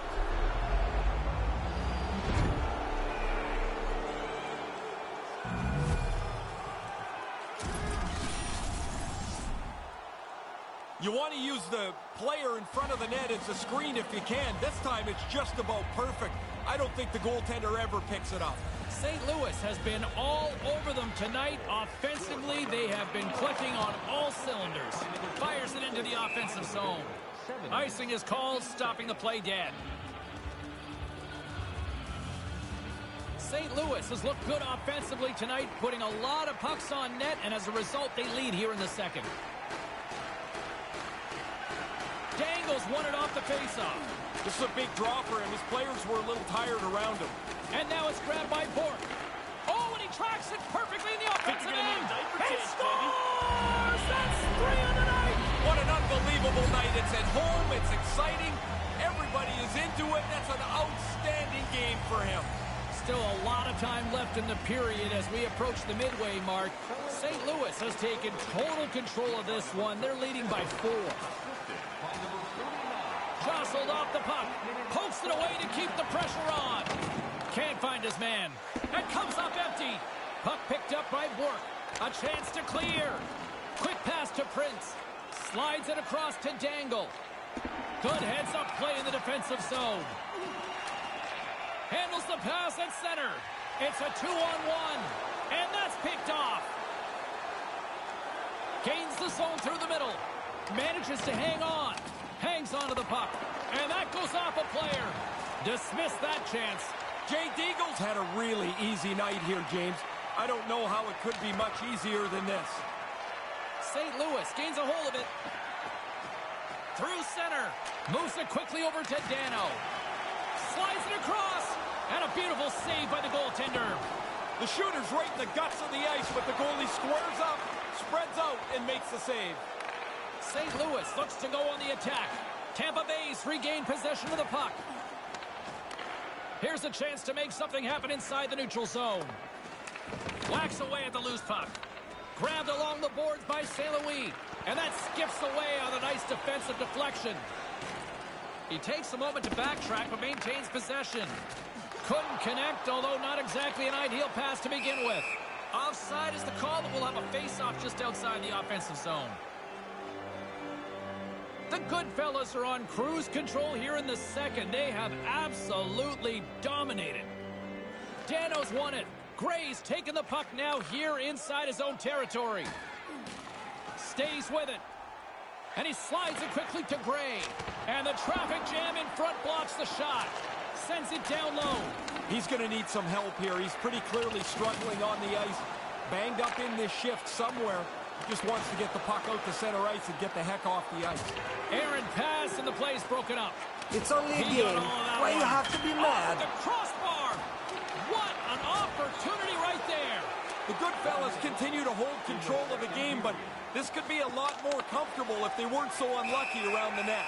Speaker 2: You want to use the player in front of the net as a screen if you can. This time it's just about perfect. I don't think the goaltender ever picks it up.
Speaker 1: St. Louis has been all over them tonight. Offensively, they have been clicking on all cylinders. Fires it into the offensive zone. Icing is called, stopping the play dead. St. Louis has looked good offensively tonight, putting a lot of pucks on net, and as a result, they lead here in the second. Dangles won it off the faceoff.
Speaker 2: This is a big draw for him. His players were a little tired around him.
Speaker 1: And now it's grabbed by Bork. Oh, and he tracks it perfectly in the offensive end.
Speaker 2: change,
Speaker 1: scores! That's three on the night.
Speaker 2: What an unbelievable night. It's at home. It's exciting. Everybody is into it. That's an outstanding game for him.
Speaker 1: Still a lot of time left in the period as we approach the midway mark. St. Louis has taken total control of this one. They're leading by four. Jostled off the puck. Pokes it away to keep the pressure on. Can't find his man. And comes up empty. Puck picked up by Bork. A chance to clear. Quick pass to Prince. Slides it across to Dangle. Good heads-up play in the defensive zone. Handles the pass at center. It's a two-on-one. And that's picked off. Gains the zone through the middle. Manages to hang on. Hangs onto the puck. And that goes off a player. Dismiss that chance.
Speaker 2: Jay Deagle's had a really easy night here, James. I don't know how it could be much easier than this.
Speaker 1: St. Louis gains a hold of it. Through center. Moves it quickly over to Dano. Slides it across. And a beautiful save by the goaltender.
Speaker 2: The shooter's right in the guts of the ice, but the goalie squares up, spreads out, and makes the save.
Speaker 1: St. Louis looks to go on the attack. Tampa Bay's regained possession of the puck. Here's a chance to make something happen inside the neutral zone. Whacks away at the loose puck. Grabbed along the boards by St. Louis. And that skips away on a nice defensive deflection. He takes a moment to backtrack but maintains possession. Couldn't connect, although not exactly an ideal pass to begin with. Offside is the call, but we'll have a face-off just outside the offensive zone. The Goodfellas are on cruise control here in the second. They have absolutely dominated. Dano's won it. Gray's taking the puck now here inside his own territory. Stays with it. And he slides it quickly to Gray. And the traffic jam in front blocks the shot. Sends it down low.
Speaker 2: He's going to need some help here. He's pretty clearly struggling on the ice. Banged up in this shift somewhere. Just wants to get the puck out to center ice and get the heck off the ice.
Speaker 1: Aaron pass and the play's broken up.
Speaker 4: It's only a
Speaker 1: He
Speaker 4: game.
Speaker 1: got all
Speaker 4: Why you have to be
Speaker 1: Off
Speaker 4: mad?
Speaker 1: the crossbar. What an opportunity right there.
Speaker 2: The Goodfellas continue to hold control of the game, but this could be a lot more comfortable if they weren't so unlucky around the net.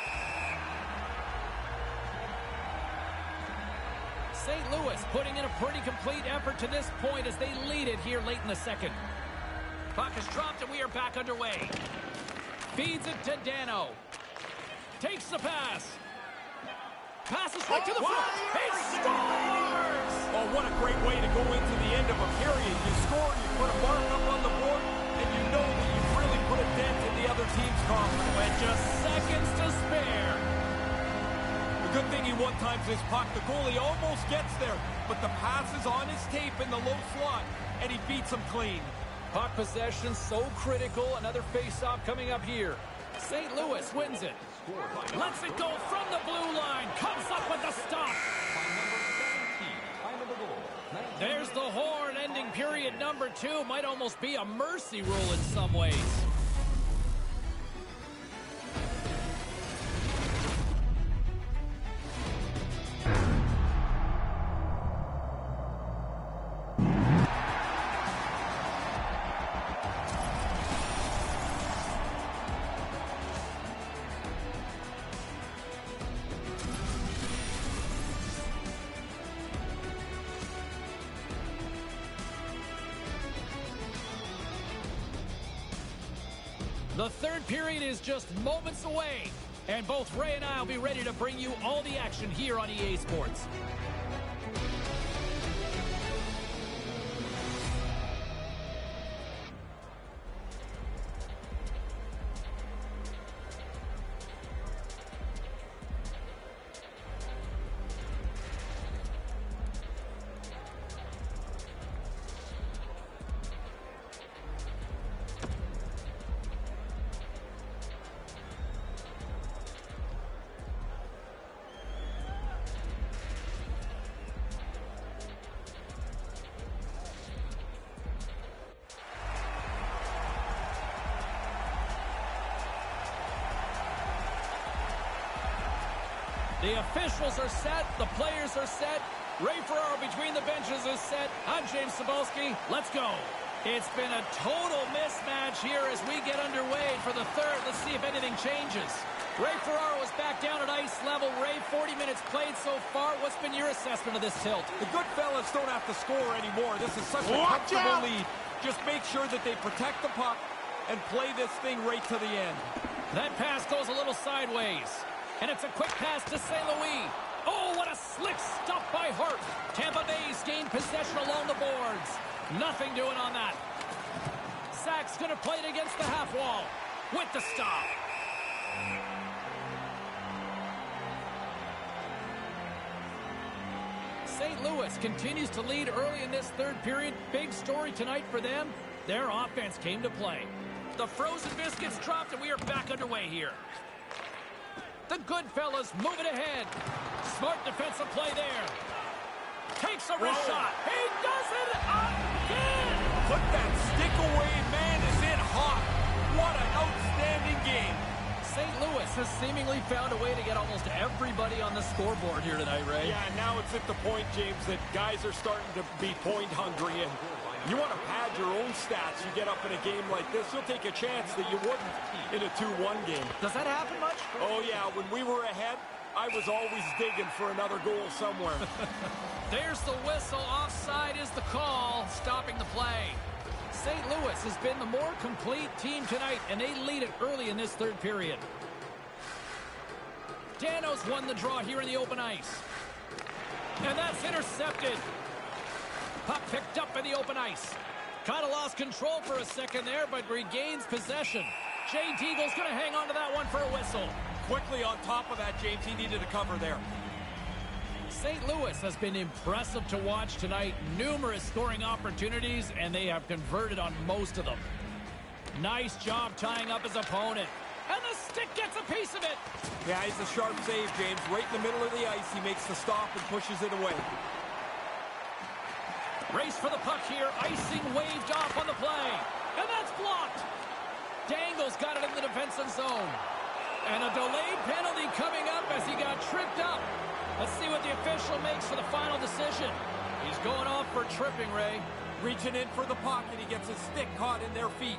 Speaker 1: St. Louis putting in a pretty complete effort to this point as they lead it here late in the second. Puck is dropped and we are back underway. Feeds it to Dano. Takes the pass. Passes right to the front. He scores!
Speaker 2: Oh, what a great way to go into the end of a period. You score, you put a mark up on the board, and you know that you've really put a dent in the other team's confidence.
Speaker 1: With just seconds to spare.
Speaker 2: The good thing he one-times his puck. The goalie almost gets there, but the pass is on his tape in the low slot, and he beats him clean.
Speaker 1: Puck possession so critical. Another face-off coming up here. St. Louis wins it. Lets it go from the blue line. Comes up with the stop.
Speaker 3: By number 17, time of the goal. 19.
Speaker 1: There's the horn ending period number two. Might almost be a mercy rule in some ways. Third period is just moments away. And both Ray and I will be ready to bring you all the action here on EA Sports. Officials are set. The players are set. Ray Ferraro between the benches is set. I'm James Cybulski. Let's go. It's been a total mismatch here as we get underway for the third. Let's see if anything changes. Ray Ferraro is back down at ice level. Ray, 40 minutes played so far. What's been your assessment of this tilt?
Speaker 2: The Goodfellas don't have to score anymore. This is such a
Speaker 4: Watch
Speaker 2: comfortable
Speaker 4: out!
Speaker 2: lead. Just make sure that they protect the puck and play this thing right to the end.
Speaker 1: That pass goes a little sideways. And it's a quick pass to St. Louis. Oh, what a slick stop by Hart. Tampa Bay's gained possession along the boards. Nothing doing on that. Sack's going to play it against the half wall with the stop. St. Louis continues to lead early in this third period. Big story tonight for them. Their offense came to play. The frozen biscuits dropped, and we are back underway here. The Goodfellas move it ahead. Smart defensive play there. Takes a wrist
Speaker 2: Whoa.
Speaker 1: shot. He does it again.
Speaker 2: Put that stick away, man is in hot. What an outstanding game.
Speaker 1: St. Louis has seemingly found a way to get almost everybody on the scoreboard here tonight, Ray.
Speaker 2: Yeah, now it's at the point, James, that guys are starting to be point hungry, and you want to pad your own stats. You get up in a game like this, you'll take a chance that you wouldn't in a 2-1 game.
Speaker 1: Does that happen much?
Speaker 2: Oh, yeah, when we were ahead, I was always digging for another goal somewhere. (laughs)
Speaker 1: There's the whistle. Offside is the call, stopping the play. St. Louis has been the more complete team tonight, and they lead it early in this third period. Danos won the draw here in the open ice. And that's intercepted. Puck picked up in the open ice. Kind of lost control for a second there, but regains possession. Jay Deagle's going to hang on to that one for a whistle.
Speaker 2: Quickly on top of that, James, he needed a cover there.
Speaker 1: St. Louis has been impressive to watch tonight. Numerous scoring opportunities, and they have converted on most of them. Nice job tying up his opponent. And the stick gets a piece of it.
Speaker 2: Yeah, he's a sharp save, James. Right in the middle of the ice, he makes the stop and pushes it away.
Speaker 1: Race for the puck here. Icing waved off on the play. And that's blocked. Dangle's got it in the defensive zone. And a delayed penalty coming up as he got tripped up. Let's see what the official makes for the final decision. He's going off for tripping, Ray.
Speaker 2: Reaching in for the pocket. He gets his stick caught in their feet.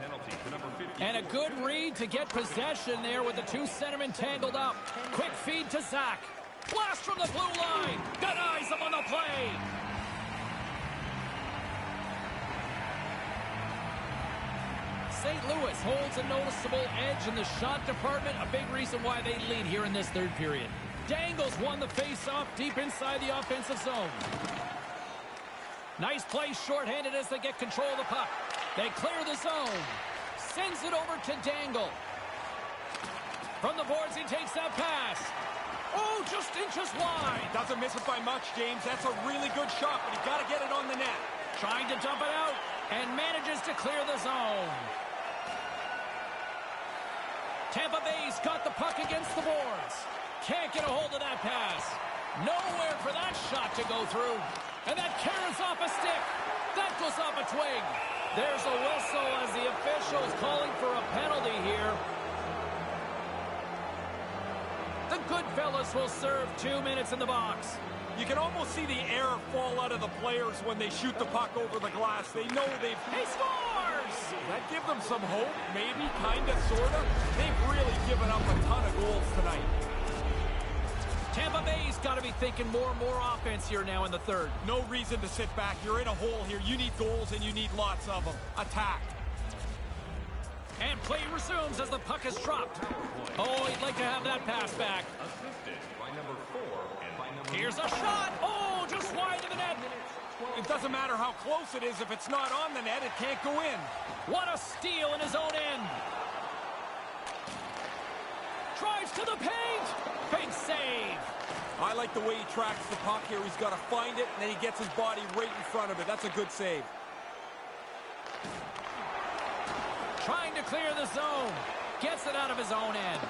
Speaker 3: Penalty to number 50.
Speaker 1: And a good read to get possession there with the two centermen tangled up. Quick feed to Zach. Blast from the blue line. Got eyes up on the play. St. Louis holds a noticeable edge in the shot department, a big reason why they lead here in this third period. Dangles won the face-off deep inside the offensive zone. Nice play shorthanded as they get control of the puck. They clear the zone. Sends it over to Dangle. From the boards, he takes that pass. Oh, just inches wide.
Speaker 2: Doesn't miss it by much, James. That's a really good shot, but you got to get it on the net.
Speaker 1: Trying to dump it out and manages to clear the zone. Tampa Bay's got the puck against the boards. Can't get a hold of that pass. Nowhere for that shot to go through. And that carries off a stick. That goes off a twig. There's a whistle as the official's calling for a penalty here. The good fellas will serve two minutes in the box.
Speaker 2: You can almost see the air fall out of the players when they shoot the puck over the glass. They know they've...
Speaker 1: He scores!
Speaker 2: That give them some hope? Maybe, kind of, sort of? They've really given up a ton of goals tonight.
Speaker 1: Tampa Bay's got to be thinking more and more offense here now in the third.
Speaker 2: No reason to sit back. You're in a hole here. You need goals, and you need lots of them. Attack.
Speaker 1: And play resumes as the puck is dropped. Oh, he'd like to have that pass back.
Speaker 3: Assisted by number four and by number
Speaker 1: Here's a shot. Oh, just wide of the net.
Speaker 2: It doesn't matter how close it is. If it's not on the net, it can't go in.
Speaker 1: What a steal in his own end. Drives to the paint. Big save.
Speaker 2: I like the way he tracks the puck here. He's got to find it, and then he gets his body right in front of it. That's a good save.
Speaker 1: Trying to clear the zone. Gets it out of his own end.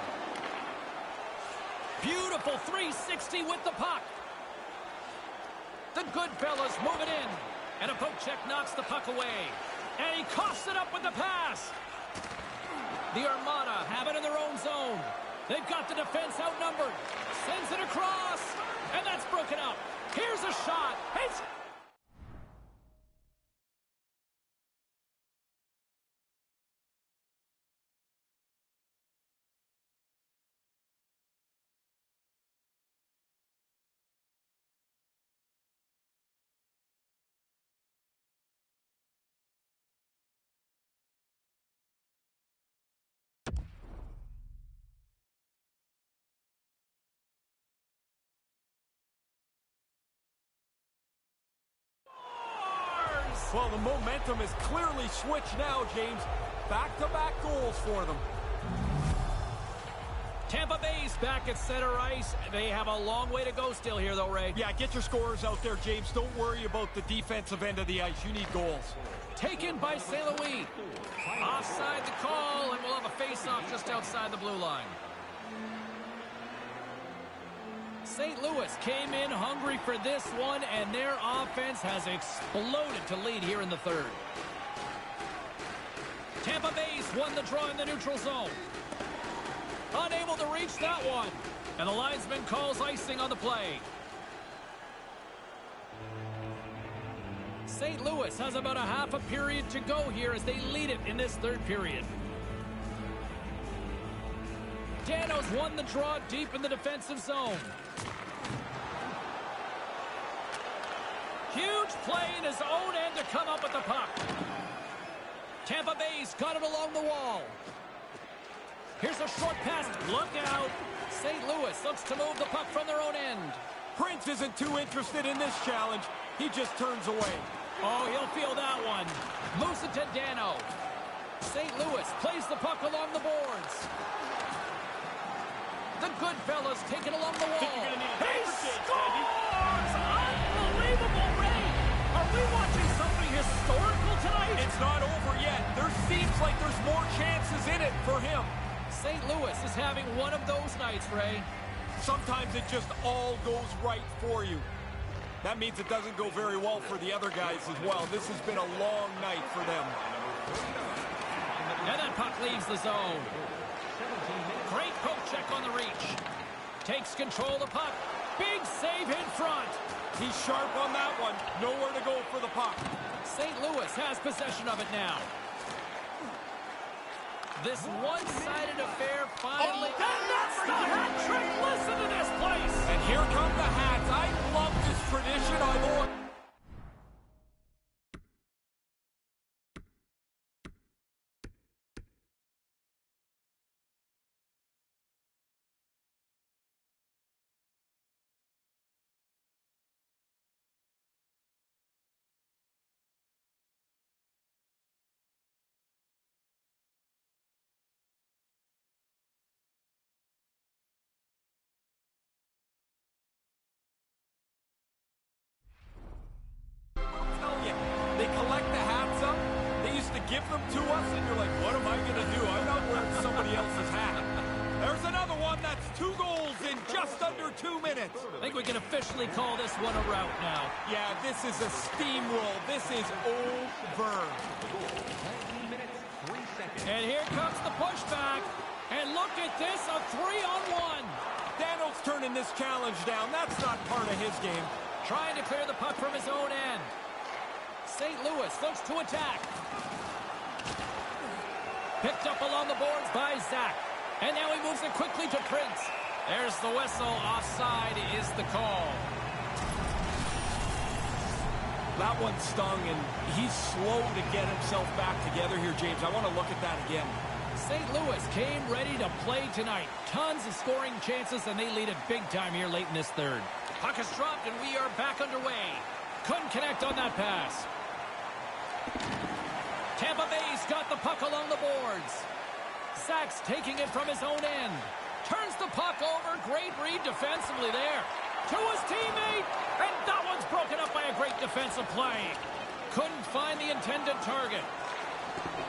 Speaker 1: Beautiful 360 with the puck. The good fellas move it in. And a poke check knocks the puck away. And he coughs it up with the pass. The Armada have it in their own zone. They've got the defense outnumbered. Sends it across. And that's broken up. Here's a shot. It's...
Speaker 2: Well, the momentum is clearly switched now, James. Back-to-back goals for them.
Speaker 1: Tampa Bay's back at center ice. They have a long way to go still here, though, Ray.
Speaker 2: Yeah, get your scorers out there, James. Don't worry about the defensive end of the ice. You need goals.
Speaker 1: Taken by St. Louis. Offside the call, and we'll have a face-off just outside the blue line. St. Louis came in hungry for this one, and their offense has exploded to lead here in the third. Tampa Bay's won the draw in the neutral zone. Unable to reach that one. And the linesman calls icing on the play. St. Louis has about a half a period to go here as they lead it in this third period. Dano's won the draw deep in the defensive zone. Huge play in his own end to come up with the puck. Tampa Bay's got it along the wall. Here's a short pass. Look out. St. Louis looks to move the puck from their own end.
Speaker 2: Prince isn't too interested in this challenge. He just turns away.
Speaker 1: Oh, he'll feel that one. Moves it to Dano. St. Louis plays the puck along the boards. The good fellas take it along the wall. He scores! Unbelievable, Ray! Are we watching something historical tonight?
Speaker 2: It's not over yet. There seems like there's more chances in it for him.
Speaker 1: St. Louis is having one of those nights, Ray.
Speaker 2: Sometimes it just all goes right for you. That means it doesn't go very well for the other guys as well. This has been a long night for them.
Speaker 1: And that puck leaves the zone. Great poke check on the reach. Takes control of the puck. Big save in front.
Speaker 2: He's sharp on that one. Nowhere to go for the puck.
Speaker 1: St. Louis has possession of it now. This one-sided affair finally...
Speaker 2: Oh,
Speaker 1: and that's the hat trick! Listen to this place!
Speaker 2: And here come the hats. I love this tradition. I've always... I
Speaker 1: think we can officially call this one a rout now.
Speaker 2: Yeah, this is a steamroll. This is over.
Speaker 3: 19 minutes, 3 seconds.
Speaker 1: And here comes the pushback. And look at this, a three-on-one.
Speaker 2: Daniels turning this challenge down. That's not part of his game.
Speaker 1: Trying to clear the puck from his own end. St. Louis looks to attack. Picked up along the boards by Zach. And now he moves it quickly to Prince. There's the whistle. Offside the call.
Speaker 2: That one stung, and he's slow to get himself back together here, James. I want to look at that again.
Speaker 1: St. Louis came ready to play tonight. Tons of scoring chances, and they lead it big time here late in this third. Puck is dropped, and we are back underway. Couldn't connect on that pass. Tampa Bay's got the puck along the boards. Sachs taking it from his own end. Turns the puck over. Great read defensively there. To his teammate. And that one's broken up by a great defensive play. Couldn't find the intended target.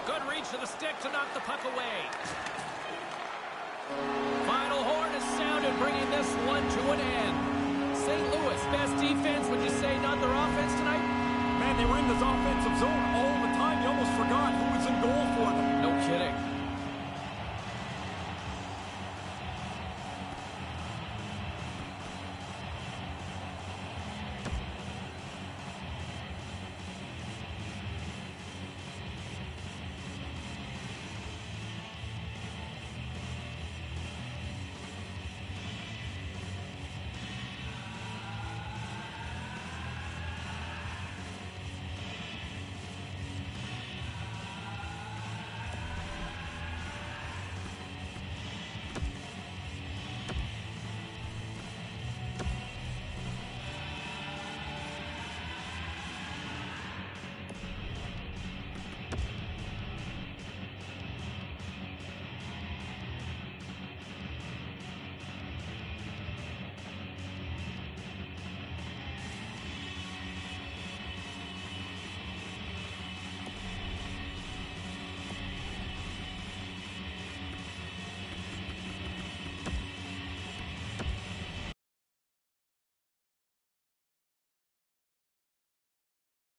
Speaker 1: Good reach to the stick to knock the puck away. Final horn is sounded, bringing this one to an end. St. Louis, best defense, would you say not their offense tonight?
Speaker 2: Man, they were in this offensive zone all the time. You almost forgot who was in goal for them.
Speaker 1: No kidding.